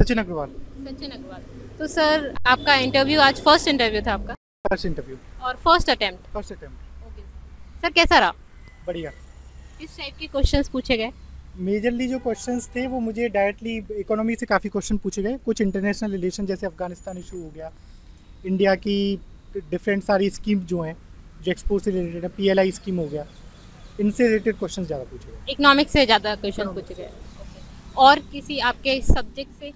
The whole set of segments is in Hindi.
सचिन अग्रवाल। सचिन अग्रवाल। तो सर आपका इंटरव्यू आज फ़र्स्ट इंटरव्यू था आपका? फ़र्स्ट इंटरव्यू और first attempt first attempt okay sir कैसा रहा? बढ़िया। किस टाइप के क्वेश्चंस पूछे गए? मेजरली जो क्वेश्चंस थे वो मुझे डायरेक्टली इकोनॉमी से काफ़ी क्वेश्चन पूछे गए। कुछ इंटरनेशनल रिलेशन जैसे अफ़गानिस्तान इशू हो गया इंडिया की डिफरेंट सारी स्कीम जो हैं जो एक्सपोर्ट से रिलेटेड है पीएलआई स्कीम हो गया इनसे रिलेटेड क्वेश्चन ज़्यादा पूछे गए। इकोनॉमिक्स से ज़्यादा क्वेश्चन पूछे गए। और किसी आपके सब्जेक्ट से?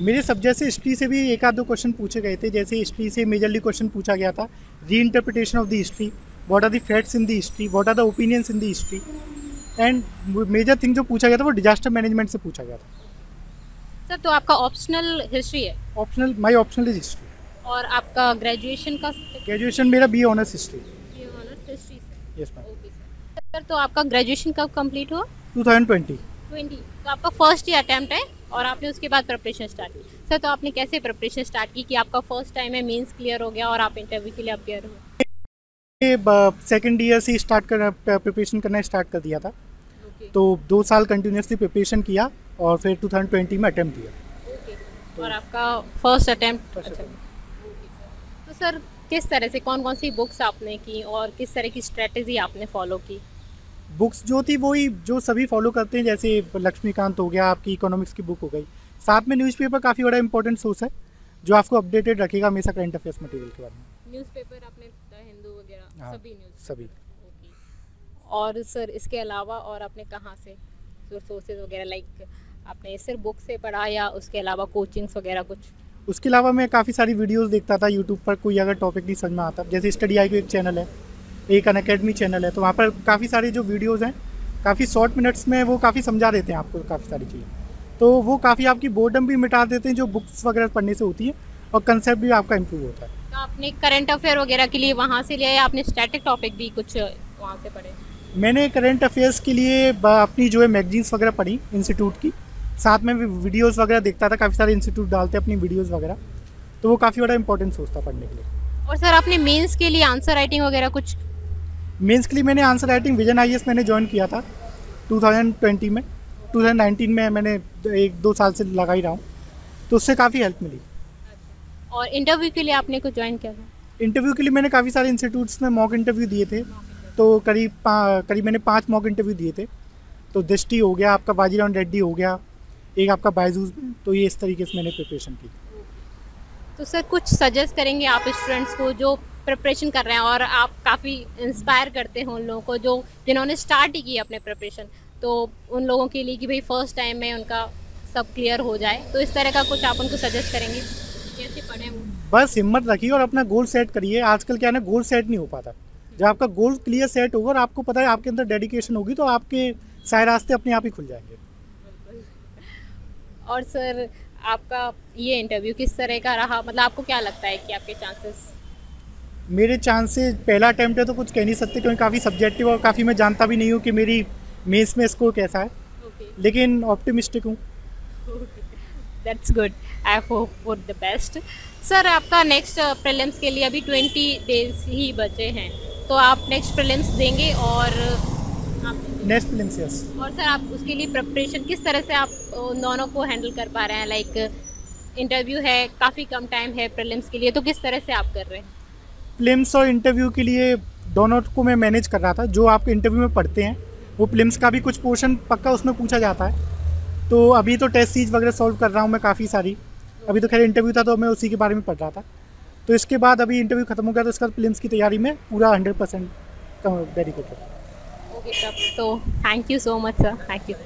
मेरे सब्जेक्ट से हिस्ट्री से भी एक आध दो क्वेश्चन पूछे गए थे। जैसे हिस्ट्री से मेजरली क्वेश्चन पूछा गया था। Reinterpretation of the history what are the facts in the history what are the opinions in the history and major thing जो पूछा गया था वो डिजास्टर मैनेजमेंट से पूछा गया था। सर तो आपका ऑप्शनल हिस्ट्री है? Optional my optional is history और आपका ग्रेजुएशन का ग्रेजुएशन मेरा बी ऑनर्स हिस्ट्री ये honours history yes ma'am sir तो आपका ग्रेजुएशन कब कंप्लीट हुआ? 2020 ट्वेंटी तो आपका फ़र्स्ट ईयर अटैम्प्ट है? और आपने उसके बाद प्रिपरेशन स्टार्ट की। सर तो आपने कैसे प्रिपरेशन स्टार्ट की कि आपका फ़र्स्ट टाइम है मींस क्लियर हो गया और आप इंटरव्यू के लिए अपेयर हुए सेकेंड ईयर से स्टार्ट कर प्रिपरेशन करना स्टार्ट कर दिया था। ओके तो दो साल कंटिन्यूसली प्रिपरेशन किया और फिर 2020 में अटेम्प्ट दिया ओके और आपका फ़र्स्ट अटेम्प्ट अच्छा। तो सर किस तरह से कौन कौन सी बुक्स आपने की और किस तरह की स्ट्रेटजी आपने फॉलो की? बुक्स जो थी वही जो सभी फॉलो करते हैं जैसे लक्ष्मीकांत हो गया आपकी इकोनॉमिक्स की बुक हो गई। साथ में न्यूज़पेपर काफ़ी बड़ा इंपॉर्टेंट सोर्स है जो आपको अपडेटेड रखेगा हमेशा करंट अफेयर्स मटेरियल के बारे में। न्यूज़पेपर आपने हिंदू वगैरह हाँ, सभी न्यूज़ सभी। और सर इसके अलावा और आपने कहाँ से सोर्सेज वगैरह लाइक आपने सिर्फ़ बुक से पढ़ा या उसके अलावा कोचिंग्स वगैरह कुछ? उसके अलावा मैं काफ़ी सारी वीडियोस देखता था यूट्यूब पर कोई अगर टॉपिक नहीं समझ में आता। जैसे स्टडी आई का एक चैनल है एक अन अकेडमी चैनल है तो वहाँ पर काफ़ी सारे जो वीडियोज़ हैं काफ़ी शॉर्ट मिनट्स में वो काफ़ी समझा देते हैं आपको काफ़ी सारी चीज़ें। तो वो काफ़ी आपकी बोर्डम भी मिटा देते हैं जो बुक्स वगैरह पढ़ने से होती है और कंसेप्ट भी आपका इम्प्रूव होता है। तो आपने करंट अफेयर वगैरह के लिए वहाँ से लिया या आपने स्टैटिक टॉपिक भी कुछ वहाँ से पढ़े? मैंने करंट अफेयर्स के लिए अपनी जो है मैगजीन्स वगैरह पढ़ी इंस्टीट्यूट की। साथ में भी वीडियोज़ वगैरह देखता था काफ़ी सारे इंस्टीट्यूट डालते अपनी वीडियोज़ वगैरह तो वो काफ़ी बड़ा इंपॉर्टेंस था पढ़ने के लिए। और सर आपने मेंस के लिए आंसर राइटिंग वगैरह कुछ मेंस के लिए मैंने आंसर राइटिंग विजन आई मैंने ज्वाइन किया था 2020 में। 2019 में मैंने एक दो साल से लगा ही रहा हूँ तो उससे काफ़ी हेल्प मिली। और इंटरव्यू के लिए आपने कुछ ज्वाइन किया था? इंटरव्यू के लिए मैंने काफ़ी सारे इंस्टीट्यूट्स में मॉक इंटरव्यू दिए थे तो करीब करीब मैंने पाँच मॉक इंटरव्यू दिए थे। तो दृष्टि हो गया आपका बाजीराव रेड्डी हो गया एक आपका बायजूस तो ये इस तरीके से मैंने प्रिपरेशन की तो सर कुछ सजेस्ट करेंगे आप स्टूडेंट्स को जो प्रिपरेशन कर रहे हैं और आप काफ़ी इंस्पायर करते हैं उन लोगों को जो जिन्होंने स्टार्ट ही की अपने प्रिपरेशन तो उन लोगों के लिए कि भाई फ़र्स्ट टाइम में उनका सब क्लियर हो जाए। तो इस तरह का कुछ आप उनको सजेस्ट करेंगे? कैसे पढ़ें वो बस हिम्मत रखिए और अपना गोल सेट करिए। आजकल क्या है ना गोल सेट नहीं हो पाता। जब आपका गोल क्लियर सेट होगा और आपको पता है आपके अंदर डेडिकेशन होगी तो आपके सारे रास्ते अपने आप ही खुल जाएँगे। और सर आपका ये इंटरव्यू किस तरह का रहा? मतलब आपको क्या लगता है कि आपके चांसेस मेरे चांसेस पहला अटैम्प्ट है तो कुछ कह नहीं सकते क्योंकि काफ़ी सब्जेक्टिव और काफ़ी मैं जानता भी नहीं हूँ कि मेरी मेंस में स्कोर कैसा है। ओके लेकिन ऑप्टिमिस्टिक हूँ। That's good I hope for the best sir आपका नेक्स्ट प्रीलिम्स के लिए अभी ट्वेंटी डेज़ ही बचे हैं। तो आप नेक्स्ट प्रीलिम्स देंगे और नेक्स्ट फ़िल्म यस और सर आप उसके लिए प्रिपरेशन किस तरह से आप उन दोनों को हैंडल कर पा रहे हैं? लाइक इंटरव्यू है काफ़ी कम टाइम है प्रीलिम्स के लिए तो किस तरह से आप कर रहे हैं? फिल्म्स और इंटरव्यू के लिए दोनों को मैं मैनेज कर रहा था, जो आप इंटरव्यू में पढ़ते हैं, वो फिल्म्स का भी कुछ पोर्शन पक्का उसमें पूछा जाता है। तो अभी तो टेस्ट सीज वगैरह सॉल्व कर रहा हूँ मैं काफ़ी सारी। अभी तो खैर इंटरव्यू था तो मैं उसी के बारे में पढ़ रहा था। तो इसके बाद अभी इंटरव्यू खत्म हो गया तो इसका फिल्म्स की तैयारी में पूरा हंड्रेड परसेंट डेडिकेटेड ओके तो thank you so much sir thank you